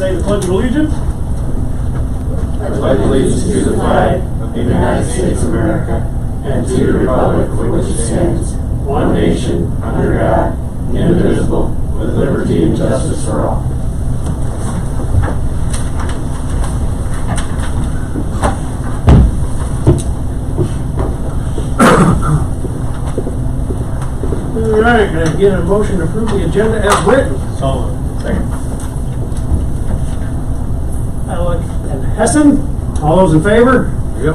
say the Pledge of Allegiance. I pledge allegiance to the flag of the United States of America and to the republic for which it stands, one nation, under God, indivisible, with liberty and justice for all. All right, can I get a motion to approve the agenda as written? So, second. Elwick and Hessen, all those in favor? Yep.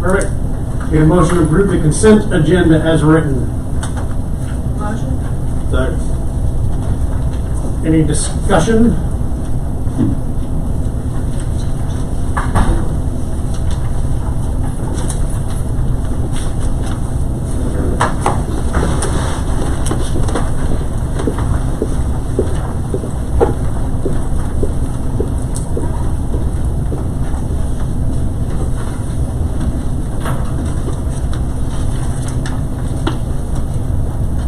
Perfect. Get a motion to approve the consent agenda as written. Motion? Second. Any discussion?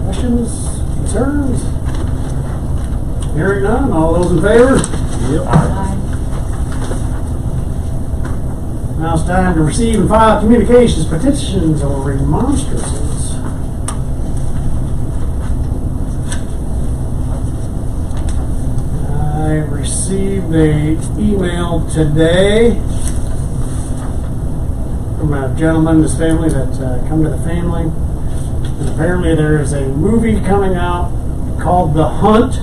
Questions, concerns? Hearing none, all those in favor? Aye. Now it's time to receive and file communications, petitions, or remonstrances. I received a email today from a gentleman and his family that uh, come to the family. And apparently there is a movie coming out called The Hunt.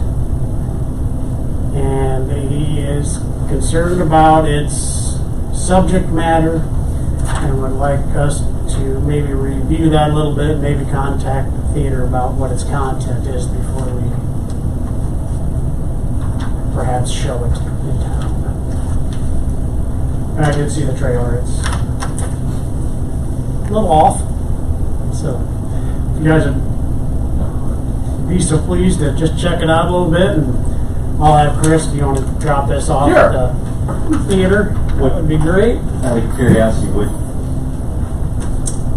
And he is concerned about its subject matter and would like us to maybe review that a little bit, maybe contact the theater about what its content is before we perhaps show it in town. I did see the trailer. It's a little off. So, if you guys would be so pleased to just check it out a little bit, and I'll have Chris, if you want to drop this off Sure. at the theater, that would be great. Out of curiosity, would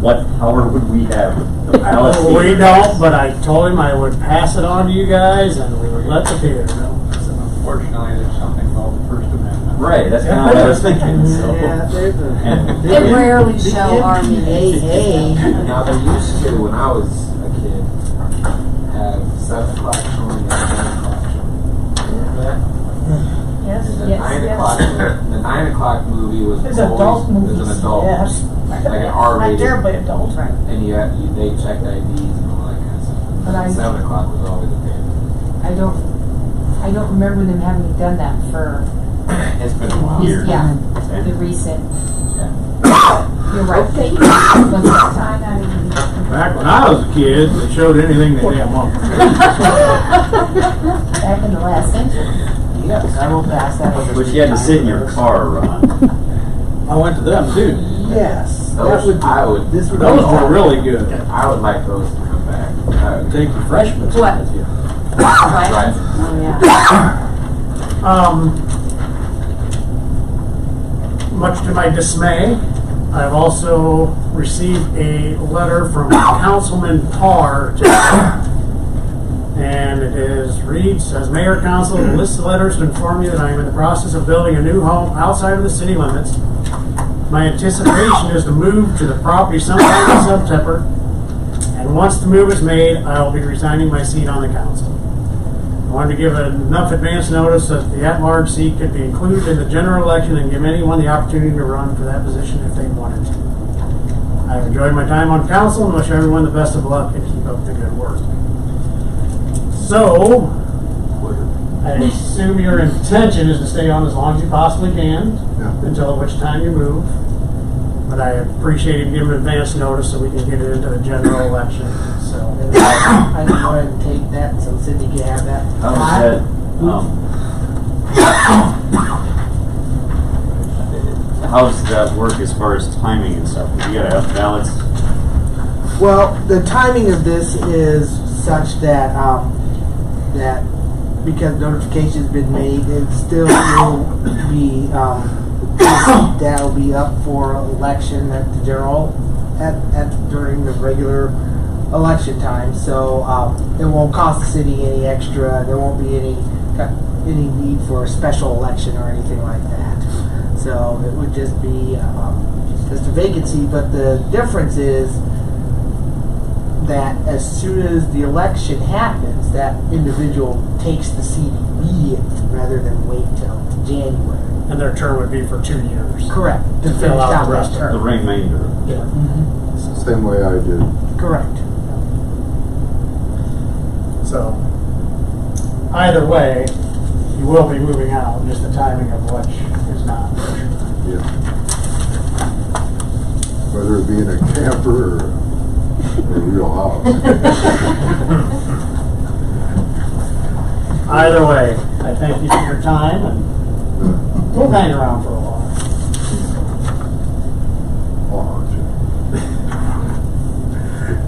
what power would we have? The palace we theater? don't, but I told him I would pass it on to you guys, and we would let the theater know. Unfortunately, there's something called the First Amendment. Right, that's kind of what I was thinking. So. And- They rarely show Army AA. Now they used to, when I was a kid, have seven o'clock showing and nine o'clock showing. Remember that? Yes, And the yes, nine yes. o'clock, the nine o'clock movie was It's always adult movies. was an adult, Yes. like an R-rated, terribly adult. Right. and you had you, they checked IDs and all that kind of stuff. But I- Seven o'clock was always a favorite. I don't, I don't remember them having done that for, It's been a while. Years. yeah, Okay. the recent. Yeah. You're right. What's? Back when I was a kid, they showed anything they damn wanted. Back in the last century. Yes, I will pass that over. But you had to sit in your car, Ron. I went to them too. Yes. That Those, would, I would, this would. Those were really good. I would like those to come back. I would- Take your freshmen What? with you. Right. Oh, yeah. Um, much to my dismay, I've also received a letter from Councilman Parr today. And it is reads, as mayor council, lists of letters to inform you that I am in the process of building a new home outside of the city limits. My anticipation is to move to the property sometime in September. And once the move is made, I will be resigning my seat on the council. I wanted to give enough advance notice that the at-large seat could be included in the general election and give anyone the opportunity to run for that position if they wanted to. I've enjoyed my time on council and wish everyone the best of luck and keep up the good work. So, I assume your intention is to stay on as long as you possibly can, until which time you move. But I appreciate you giving advance notice so we can get it into the general election, so. I can go ahead and take that so Cindy can have that. How was that? Um, how does that work as far as timing and stuff? You gotta have ballots. Well, the timing of this is such that, um, that because notification's been made, it still will be, um, that'll be up for election at the general, at, at, during the regular election time. So, um, it won't cost the city any extra, there won't be any any need for a special election or anything like that. So it would just be um, just a vacancy. But the difference is that as soon as the election happens, that individual takes the seat immediately rather than wait till January. And their term would be for two years. Correct. To Fill out the out rest of The remainder. Yeah. Mhm. Same way I did. Correct. So, either way, you will be moving out, just the timing of which is not. Yeah. Whether it be in a camper or a real house. Either way, I thank you for your time and we'll hang around for a while.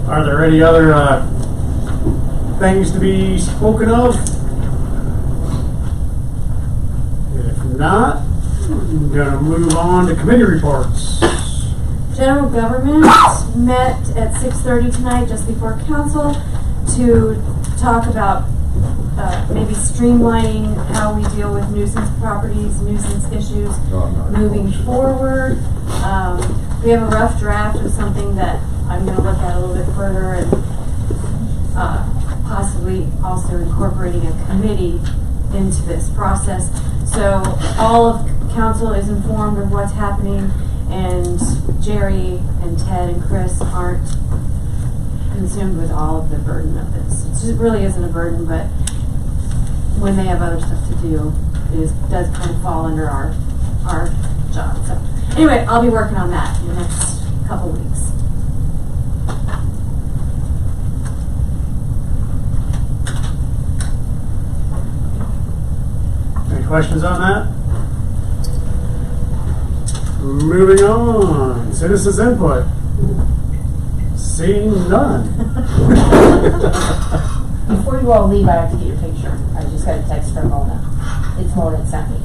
Are there any other, uh, things to be spoken of? If not, I'm gonna move on to committee reports. General Government met at 6:30 tonight, just before council, to talk about uh, maybe streamlining how we deal with nuisance properties, nuisance issues moving forward. Um, We have a rough draft of something that I'm gonna look at a little bit further and uh, possibly also incorporating a committee into this process. So all of council is informed of what's happening and Jerry and Ted and Chris aren't consumed with all of the burden of this. It really isn't a burden, but when they have other stuff to do, it is, does kind of fall under our, our job. So anyway, I'll be working on that in the next couple weeks. Any questions on that? Moving on, citizens input. Seeing none. Before you all leave, I have to get your picture. I just got a text from Mona. It's Mona that sent me.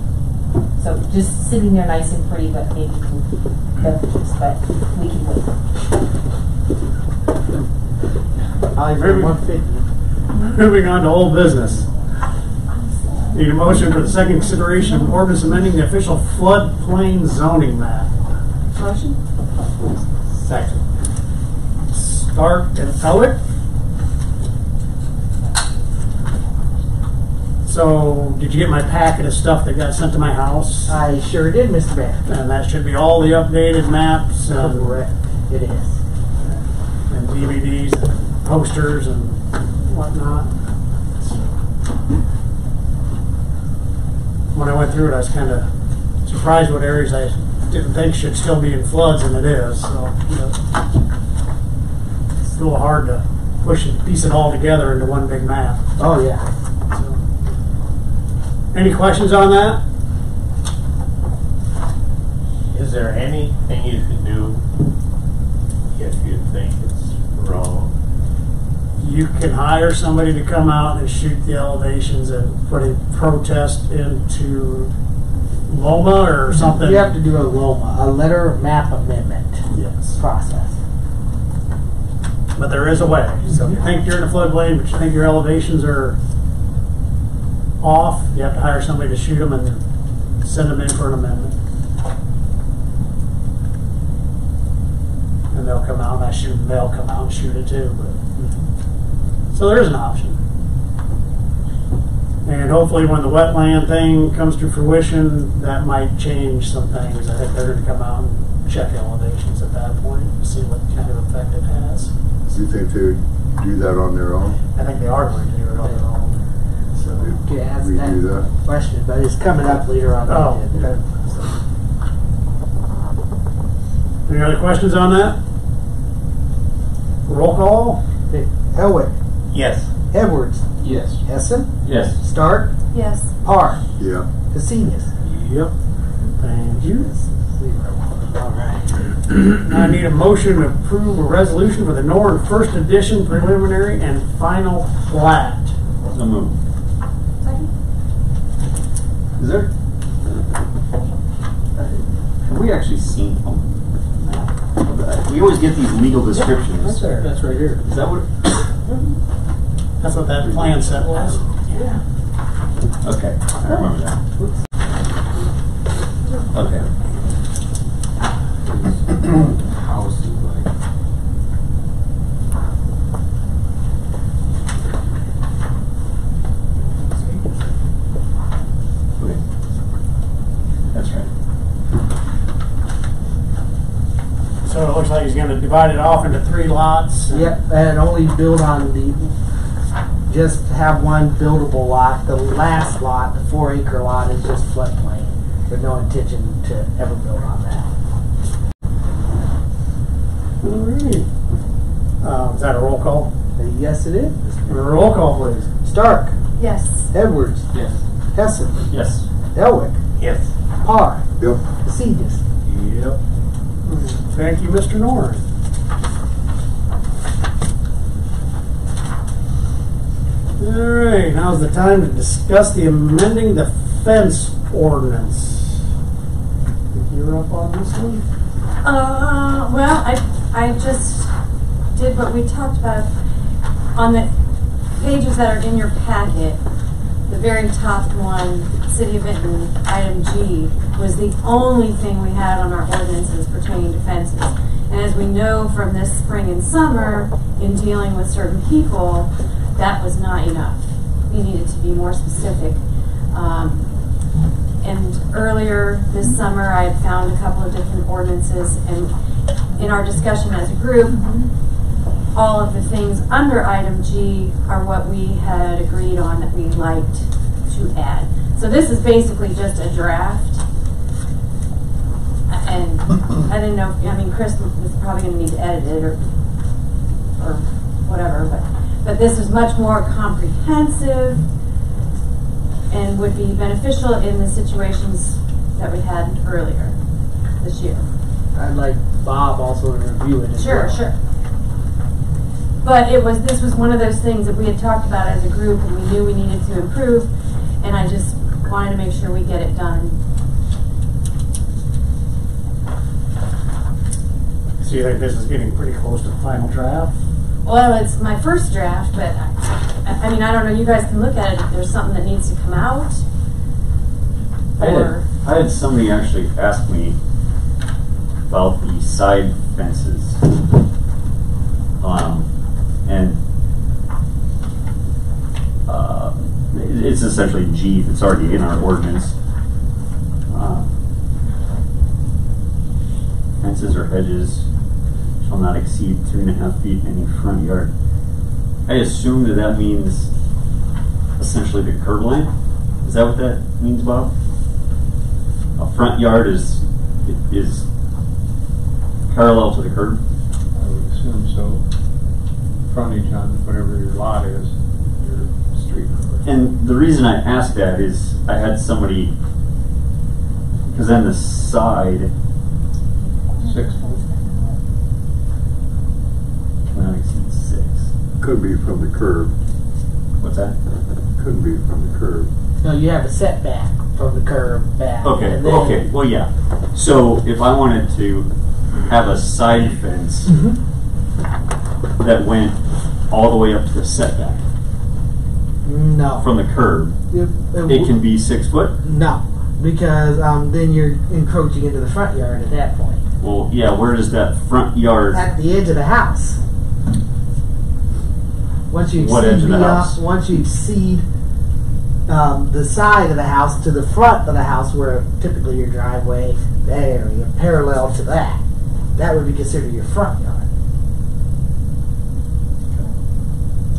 So just sitting there nice and pretty, but maybe you can go pictures, but we can wait. I'll Very even good. 150. Moving on to old business. Need a motion for the second consideration of ordinance amending the official floodplain zoning map. Motion? Second. Stark and Elwick. So, did you get my packet of stuff that got sent to my house? I sure did, Mr. Bear. And that should be all the updated maps and, Correct. It is. and DVDs and posters and whatnot. When I went through it, I was kind of surprised what areas I didn't think should still be in floods, and it is, so. you know. It's a little hard to push and piece it all together into one big map. Oh, yeah. so. Any questions on that? Is there anything you can do if you think it's wrong? You can hire somebody to come out and shoot the elevations and put a protest into LOMA or something. You have to do a LOMA, a letter of map amendment Yes, process. but there is a way. So if you think you're in a floodplain, but you think your elevations are off, you have to hire somebody to shoot them and send them in for an amendment. And they'll come out, and I shoot, they'll come out and shoot it too, but, so there is an option. And hopefully when the wetland thing comes to fruition, that might change some things. I think they're gonna come out and check elevations at that point, see what kind of effect it has. Do you think they would do that on their own? I think they are going to do it on their own. So, Okay, ask We do that that? question, but it's coming up later on. oh, agenda. okay. Any other questions on that? Roll call? Okay, Elwick, Yes. Edwards, Yes. Hessen, Yes. Stark, Yes. Parr, Yeah. Cassinas. Yep. Thank you. All right. I need a motion to approve a resolution for the Norton First Edition preliminary and final plat. So move. Second? Is there? Have we actually seen them? We always get these legal descriptions. there. That's right here. Is that what? Mm-hmm. That's what that plan set was. Yeah. Okay, I remember that. Okay. House is like. Okay. That's right. So it looks like he's gonna divide it off into three lots. Yep, and only build on the, just have one buildable lot. The last lot, the four acre lot, is just floodplain. With no intention to ever build on that. Alright. Uh, is that a roll call? Uh, Yes, it is. Roll call, please. Stark, Yes. Edwards, Yes. Hessen, Yes. Elwick, Yes. Parr, Yep. Cetus. Yep. Thank you, Mr. North. Alright, now's the time to discuss the amending the fence ordinance. You're up on this one? Uh, well, I, I just did what we talked about on the pages that are in your packet. The very top one, City of Vinton, item G, was the only thing we had on our ordinances pertaining to fences. And as we know from this spring and summer, in dealing with certain people, that was not enough. We needed to be more specific. Um, and earlier this summer, I had found a couple of different ordinances, and in our discussion as a group, all of the things under item G are what we had agreed on that we'd liked to add. So this is basically just a draft. And I didn't know, I mean, Chris was probably gonna need to edit it or, or whatever, but, but this is much more comprehensive and would be beneficial in the situations that we had earlier this year. I'd like Bob also to review it as Sure, well. sure. But it was, this was one of those things that we had talked about as a group and we knew we needed to improve. And I just wanted to make sure we get it done. So you think this is getting pretty close to the final draft? Well, it's my first draft, but I, I mean, I don't know, you guys can look at it if there's something that needs to come out. I had, I had somebody actually ask me about the side fences. Um, and uh, it- it's essentially G that's already in our ordinance. Uh, Fences or hedges shall not exceed three and a half feet in any front yard. I assume that that means essentially the curb line. Is that what that means, Bob? A front yard is is parallel to the curb. I would assume so. Frontage on whatever your lot is, your street. And the reason I asked that is I had somebody because then the side Six foot. cannot exceed six. Could be from the curb, What's that? Couldn't be from the curb. No, you have a setback from the curb back. Okay, and then- okay, well, yeah. So if I wanted to have a side fence that went all the way up to the setback No. from the curb, It, it can be six foot? No, because um, then you're encroaching into the front yard at that point. Well, yeah, where does that front yard, At the edge of the house. Once you What exceed edge of the beyond- house? once you exceed um, the side of the house to the front of the house, where typically your driveway, that area, parallel to that, that would be considered your front yard.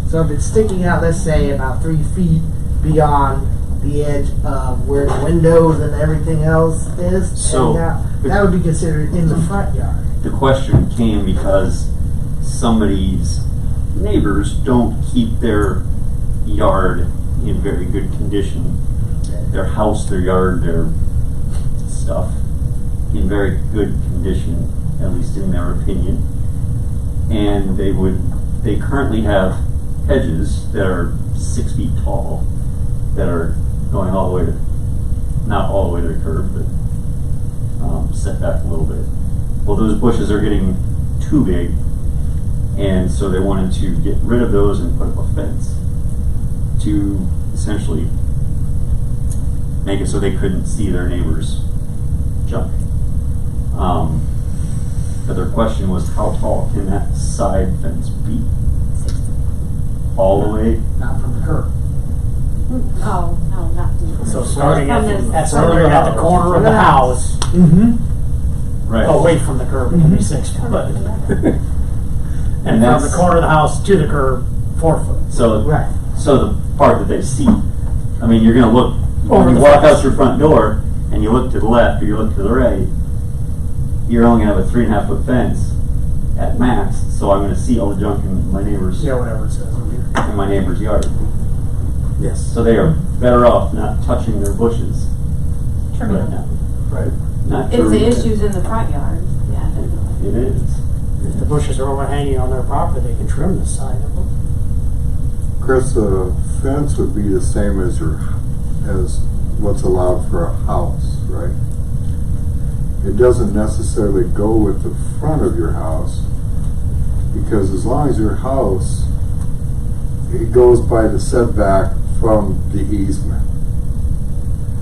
So if it's sticking out, let's say about three feet beyond the edge of where the windows and everything else is, So- out, that would be considered in the front yard. the question came because somebody's neighbors don't keep their yard in very good condition. Their house, their yard, their stuff in very good condition, at least in their opinion. And they would, they currently have hedges that are six feet tall that are going all the way to, not all the way to the curb, but um, set back a little bit. Well, those bushes are getting too big, and so they wanted to get rid of those and put up a fence to essentially make it so they couldn't see their neighbor's junk. Um, but their question was, how tall can that side fence be? All the way? Not from the curb. Oh, no, not. So starting at, From the- the- at starting at the corner of the house, Mm-hmm. Right. away from the curb, it can be six foot. And from the that's- corner of the house to the curb, four foot. So, Right. so the part that they see, I mean, you're gonna look, Over when you the walk fence. out your front door and you look to the left or you look to the right, you're only gonna have a three and a half foot fence at max, so I'm gonna see all the junk in my neighbor's, Yeah, whatever it says on here. in my neighbor's yard. Yes. So they are better off not touching their bushes Trimming right now. Right. Not It's the trimming them. issues in the front yard, yeah. It is. If the bushes are overhanging on their property, they can trim the side of them. Chris, a fence would be the same as your, as what's allowed for a house, right? It doesn't necessarily go with the front of your house, because as long as your house, it goes by the setback from the easement.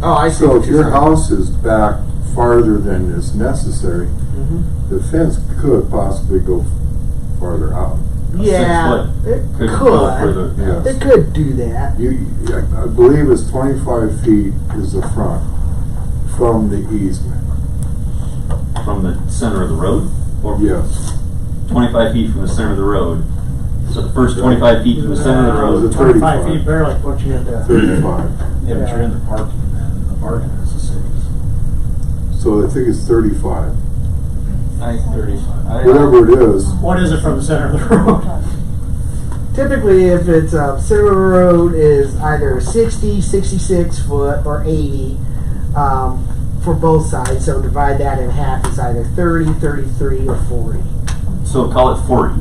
Oh, I see. So if your house is back farther than is necessary, Mm-hmm. the fence could possibly go farther out. Yeah, Six it Could could. go further. Yes. It could do that. You, I I believe it's twenty-five feet is the front from the easement. From the center of the road, or Yes. twenty-five feet from the center of the road. So the first twenty-five feet from the center of the Uh, road. the Twenty-five 35. feet barely puts you into. Thirty-five. Yeah, but you're in the parking then, the parking is the six. So I think it's thirty-five. I thirty-five. I- Whatever it is, What is it from the center of the road? Typically, if it's uh, center of the road is either 60, 66 foot, or 80 um, for both sides. So divide that in half. It's either 30, 33, or 40. So call it forty.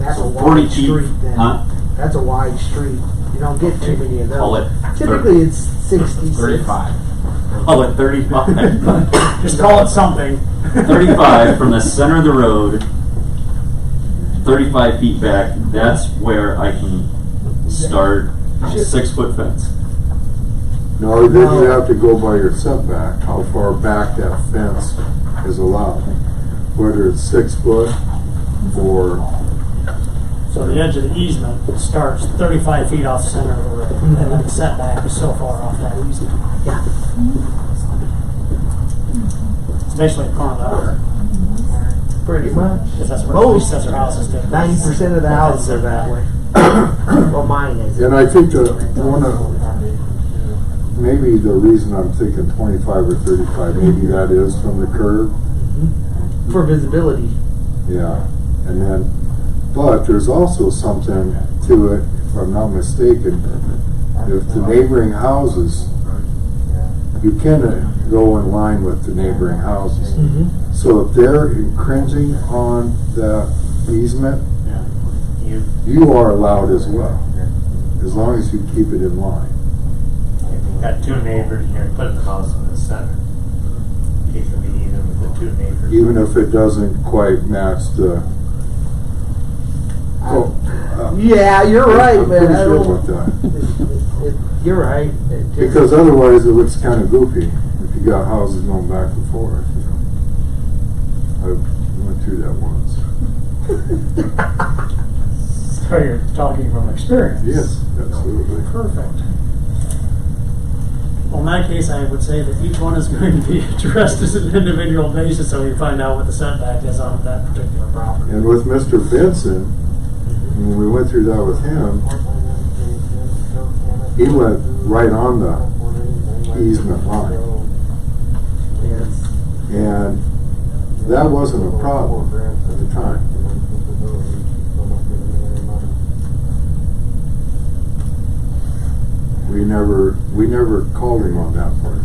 That's a So wide feet, street. Then huh? that's a wide street. You don't get too many of those. Call it Typically, it's 66. Thirty-five. Oh, call it thirty-five. Just call it something. 35 from the center of the road, 35 feet back, that's where I can start a six foot fence. no, then you have to go by your setback, how far back that fence is allowed. Whether it's six foot or, So the edge of the easement starts thirty-five feet off center of the road, and then the setback is so far off that easement. Yeah. It's basically a corner of the house, Pretty much. because that's where Most. most of houses do. Ninety percent of the houses are that way. well, mine is. and I think the, one of, maybe the reason I'm thinking twenty-five or thirty-five, maybe that is from the curb. Mm-hmm. For visibility. Yeah, and then, but there's also something to it, if I'm not mistaken, if the neighboring houses, you can go in line with the neighboring houses. Mm-hmm. So if they're infringing on the easement, You, you are allowed as well, as long as you keep it in line. you've got two neighbors, you're putting the house in the center. You can be even with the two neighbors. Even if it doesn't quite match the. Oh, uh, Yeah, you're right, I'm man. pretty I sure don't- about that. It- it- You're right. It Because otherwise it looks kind of goofy if you got houses going back and forth. You know. I went through that once. So you're talking from experience. Yes, absolutely. Perfect. Well, in that case, I would say that each one is going to be addressed as an individual basis, so we find out what the setback is on that particular property. And with Mr. Benson, when we went through that with him, he went right on the easement line. Yes. And that wasn't a problem at the time. We never, we never called him on that part.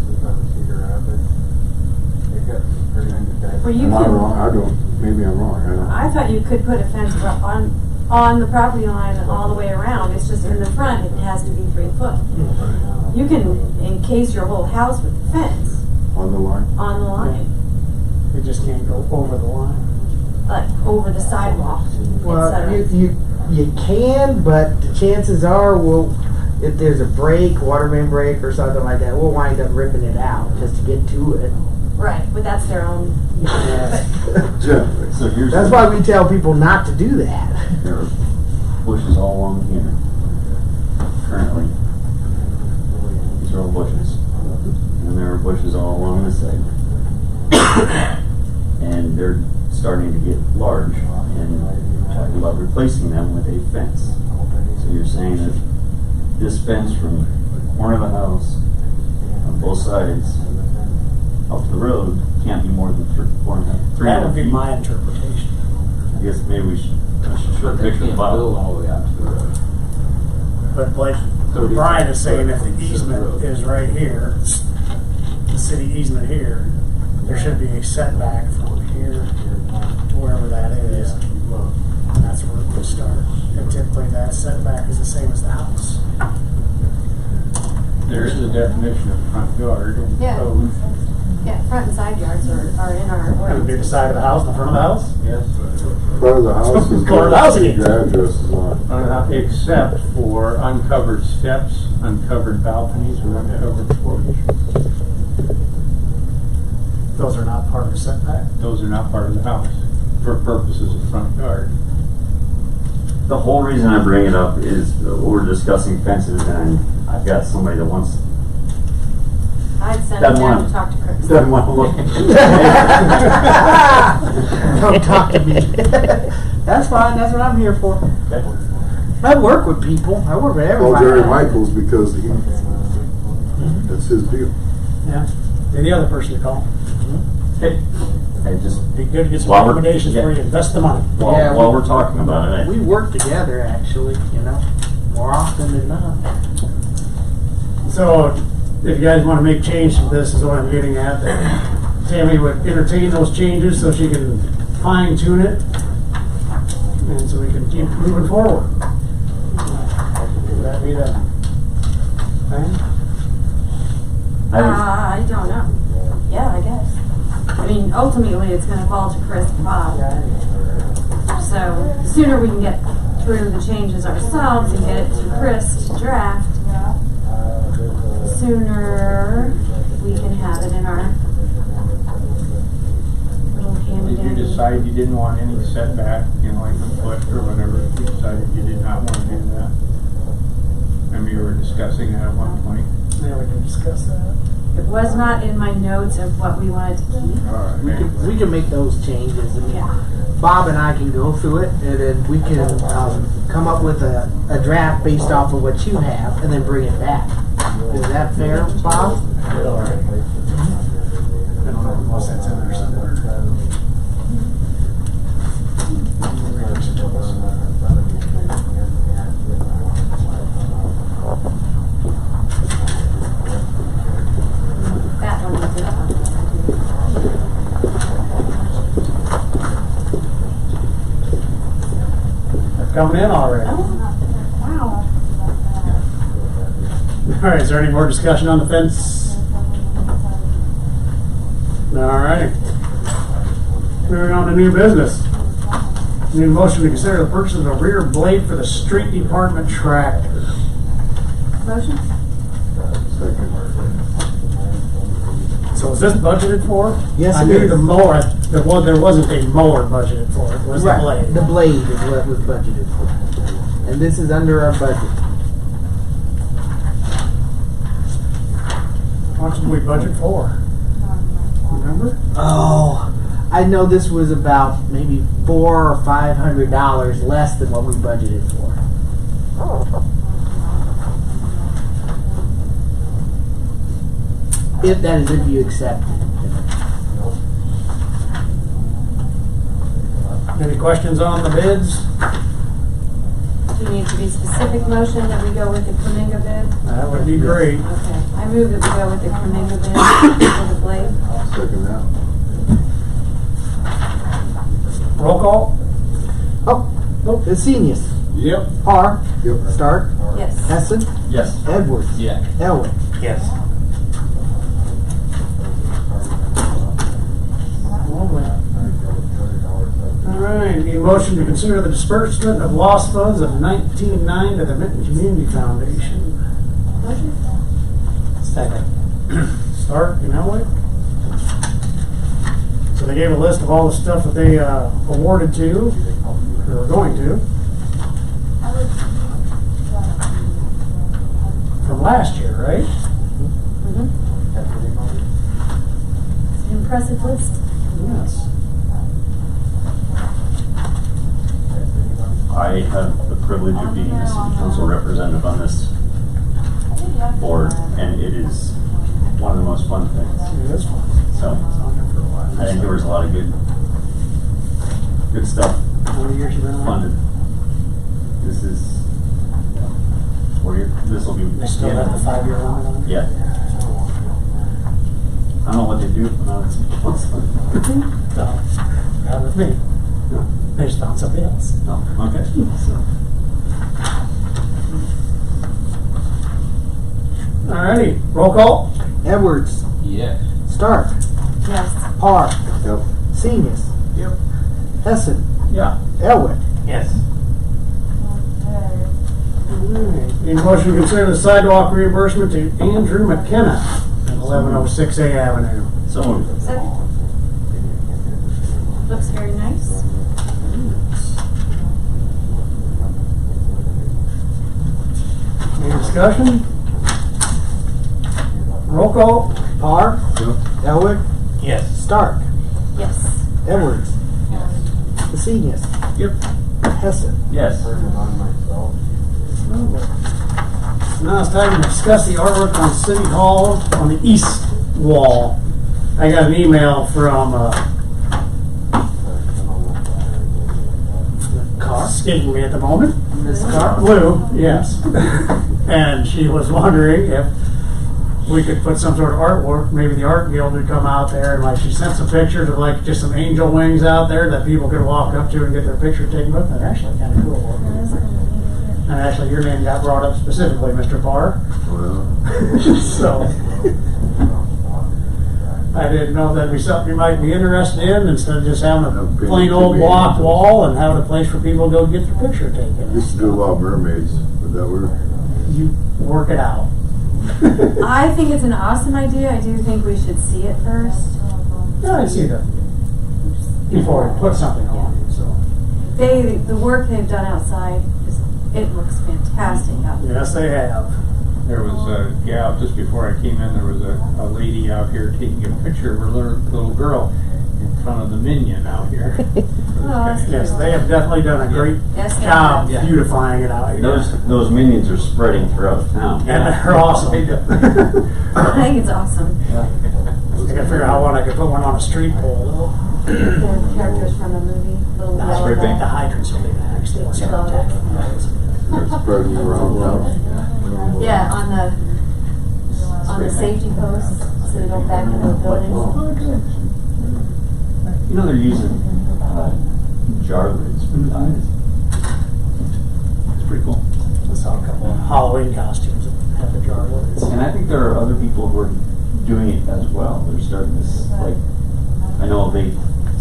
Well, you I wrong? I don't, maybe I'm wrong, I. I thought you could put a fence up on, on the property line and all the way around. It's just in the front, it has to be three foot. You can encase your whole house with a fence On the line? on the line, We just can't go over the line. like over the sidewalk, Well, you, etc. you you can, but the chances are, well, if there's a break, water main break or something like that, we'll wind up ripping it out just to get to it. Right, but that's their own. Generally. So here's. That's the- why we tell people not to do that. There are bushes all along here, currently. These are all bushes. And there are bushes all along this side. And they're starting to get large, and talking about replacing them with a fence. So you're saying that this fence from the corner of the house, on both sides, up to the road, can't be more than three, four a half, three and That would half be feet. my interpretation. I guess maybe we should, I should show a But they picture of the can't bottom. build all the way out to the road. But like Thirty Brian is saying, if foot the to the easement road. is right here, the city easement here, there should be a setback from here to wherever that is. And that's where it would start. And typically that setback is the same as the house. There is a definition of front yard in Yeah. code. Yeah, front and side yards are, are in our That would be the ordinance. side of the house, the front of the house. Yes. Front of the house is. Front of the house again. Your address is on. Uh, Except for uncovered steps, uncovered balconies, or uncovered porch. Those are not part of the setback. Those are not part of the house for purposes of front yard. The whole reason I bring it up is uh, we're discussing fences and I've got somebody that wants, I'd send That them down one. to talk to Chris. doesn't want to look. Don't talk to me. That's fine. That's what I'm here for. I work with people. I work with Call everybody. Jerry Michaels because he, that's his deal. Yeah. You're the other person to call. Mm-hmm. Hey, I just, Be good to get some While we're- recommendations for yeah. you. Invest the money. while, Yeah, while we- we're talking about it, We work together, actually. You know, more often than not. So, if you guys want to make change to this, is what I'm getting at, that Tammy would entertain those changes so she can fine tune it. And so we can keep moving forward. Would that be the thing? I, Uh, I don't know. Yeah, I guess. I mean, ultimately, it's gonna fall to Chris and Bob. So, the sooner we can get through the changes ourselves and get it to Chris to draft, the sooner we can have it in our little handy Did you dandy. decide you didn't want any setback, you know, like a foot or whatever, you decided you did not want to do that? Remember you were discussing that at one point? Yeah, we can discuss that. It was not in my notes of what we wanted to keep. All We right. can we can make those changes. And Yeah. Bob and I can go through it, and then we can um, come up with a, a draft based off of what you have, and then bring it back. That fair, Bob? I don't know, unless that's in there somewhere. That one we did. They're coming in already. Oh, wow. All right, is there any more discussion on the fence? All right. Moving on to new business. Need a motion to consider the purchase of a rear blade for the street department tractor. Motion? So is this budgeted for? Yes, I it knew is. the mower, there was, there wasn't a mower budgeted for it, it was the blade. The blade is what was budgeted for, and this is under our budget. Much did we budget for? Remember? Oh, I know this was about maybe four or five hundred dollars less than what we budgeted for. If that is if you accept it. Any questions on the bids? Do you need to be specific motion that we go with the Kaminga bid? That would be great. Okay, I move that we go with the Kaminga bid for the blade. Second that. Roll call? Oh, nope, it's Senius. Yep. R. Yep. Stark. Yes. Hessen. yes. Edwards. Yeah. Elwick. Yes. All right, need a motion to consider the disbursement of lost funds of nineteen nine to the Vinton Community Foundation. Second. Stark and Elwick. So they gave a list of all the stuff that they uh, awarded to, or were going to, from last year, right? It's an impressive list. Yes. I have the privilege of being a city council representative on this board, and it is one of the most fun things. It is fun. So, It's on there for a while. I think there was a lot of good, good stuff How many years you been on? funded. This is, year, this will be. They still have the five-year limit on it? Yeah. I don't know what they do when I was, what's the, No, not with me. They just found somebody else. no, okay. Alrighty, roll call. Edwards, Yeah. Stark, Yes. Parr, Yep. Seamus. Yep. Hessen, Yeah. Elwick. Yes. Need a motion to consider the sidewalk reimbursement to Andrew McKenna at eleven oh six A Avenue. So moved. Looks very nice. Any discussion? Roll call. Parr, Elwick, Yes. Stark, Yes. Edwards. Seamus. Yep. Hessen. Yes. Now it's time to discuss the artwork on City Hall on the east wall. I got an email from, uh, car skidding me at the moment. Miss Carr. Lou, yes. and she was wondering if we could put some sort of artwork, maybe the art guild would come out there and like she sent some pictures of like just some angel wings out there that people could walk up to and get their picture taken with. They're actually kind of cool. And actually your name got brought up specifically, Mr. Parr. Well, so I didn't know that'd be something you might be interested in instead of just having a plain old block wall and having a place for people to go get their picture taken. used to do a lot of mermaids, would that work? You work it out. I think it's an awesome idea. I do think we should see it first. Yeah, I see that. Before we put something on, so. They, the work they've done outside, is, it looks fantastic out there. Yes, they have. There was a gal, just before I came in, there was a, a lady out here taking a picture of her little, little girl in front of the minion out here. Oh, Yes, they have definitely done a great Yes, they job have. beautifying it out here. Those, those minions are spreading throughout town. And they're awesome. I think it's awesome. I gotta figure out how one I could put one on a street pole They're characters from a movie. Little though. yellow Spray paint the hydrants will be next. They'll start attacking those. They're spreading around now. Yeah, on the, on the safety posts, so they don't back into the buildings. Oh, you know, they're using, uh, jar lids for ties. It's pretty cool. I saw a couple of Halloween costumes that have the jar lids. And I think there are other people who are doing it as well. They're starting this, like, I know they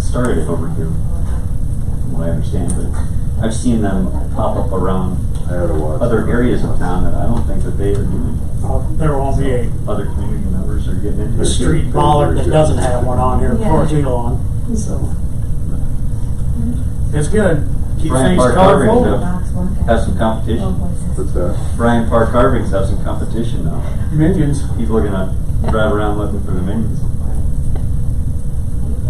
started it over here, from what I understand, but I've seen them pop up around I had to watch. other areas of town that I don't think that they are doing. Uh, There won't be a, Other community members are getting into a street bollard that doesn't have one on here, Yeah. pour on, so. It's good. Keeps Brian things Park colorful. Carvings have, have some competition. Oh, What's that? Brian Park Carvings have some competition now. Minions. People are gonna drive around looking for the minions.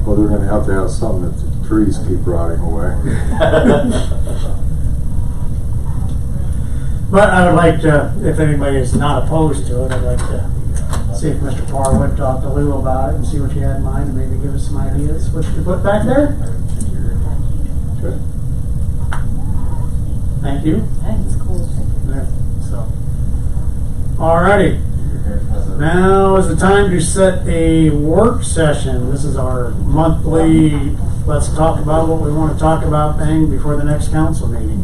Well, they're gonna have to have something that the trees keep rotting away. But I would like to, if anybody is not opposed to it, I'd like to see if Mr. Parr would talk to Lou about it and see what you had in mind and maybe give us some ideas, what you could put back there. Okay. Thank you. I think it's cool. Yeah, So, alrighty. Now is the time to set a work session. This is our monthly, let's talk about what we want to talk about thing before the next council meeting.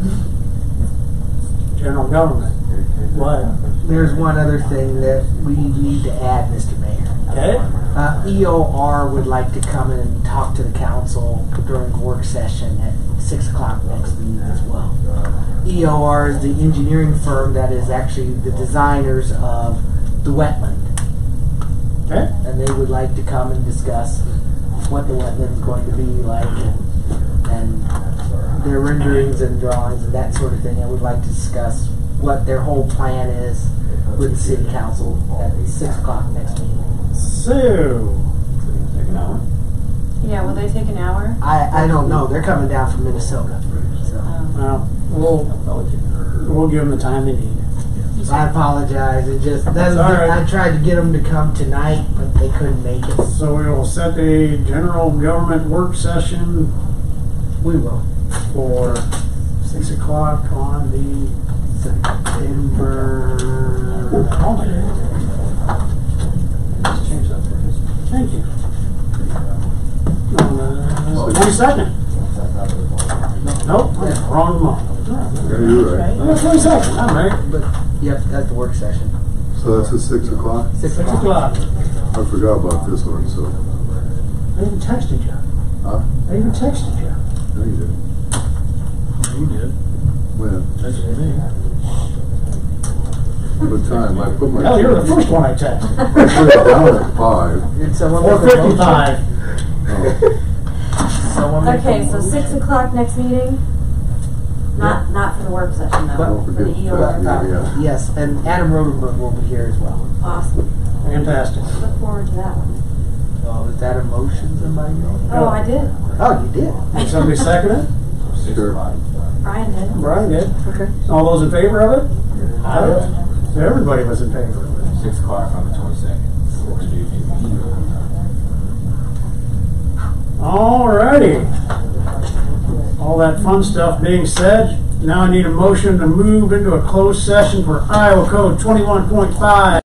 General government. What? There's one other thing that we need to add, Mr. Mayor. Okay? Uh, EOR would like to come and talk to the council during work session at six o'clock next meeting as well. EOR is the engineering firm that is actually the designers of the wetland Okay. and they would like to come and discuss what the wetland is going to be like and, and their renderings and drawings and that sort of thing. I would like to discuss what their whole plan is with the city council at six o'clock next meeting. So, Take an hour. Yeah, will they take an hour? I, I don't know. They're coming down from Minnesota. So Um, well, we'll, we'll give them the time they need. I apologize. It just that's all right. I tried to get them to come tonight, but they couldn't make it. So we will set a general government work session We will. for six o'clock on the September. Oh my God. Let's change that for us. Thank you. Uh, Twenty second. Nope, wrong month. Yeah, you're right. Twenty second, all right. But yep, that's the work session. So that's at six o'clock? Six Six o'clock. o'clock. I forgot about this one, so. I even texted you. Huh? I even texted you. No, you didn't. You did. When? Texted me. What time? I put my. Hell, you're the first one I texted. I put it down at five. Did someone make a motion? fifty-five. Oh, Someone make a Okay, so motion? six o'clock next meeting? Not, not for the work session though, Don't for the forget EOR. yeah. Yes, and Adam Rodenberg will be here as well. Awesome. Fantastic. Look forward to that one. Oh, is that a motion somebody made? Oh, I did. Oh, you did. Did somebody second it? Sure. Brian did. Brian did. Okay. All those in favor of it? Aye. So everybody was in favor of it. Six o'clock on the twenty-second. All righty. All that fun stuff being said, now I need a motion to move into a closed session for Iowa Code twenty-one point five.